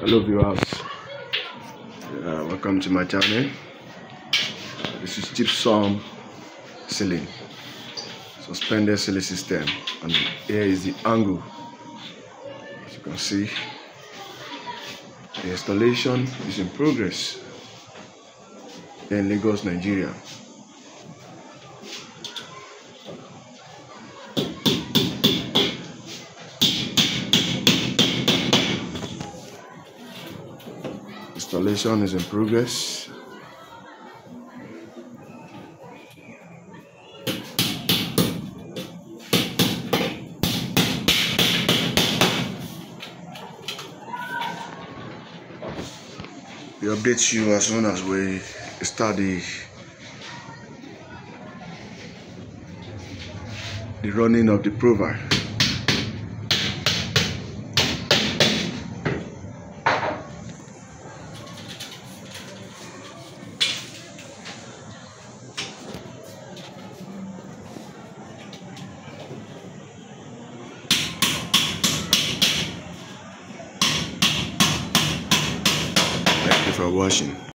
hello viewers. Uh, welcome to my channel. This is gypsum ceiling suspended ceiling system and here is the angle. As you can see the installation is in progress in Lagos Nigeria installation is in progress. We update you as soon as we start the the running of the prover Thank you for watching.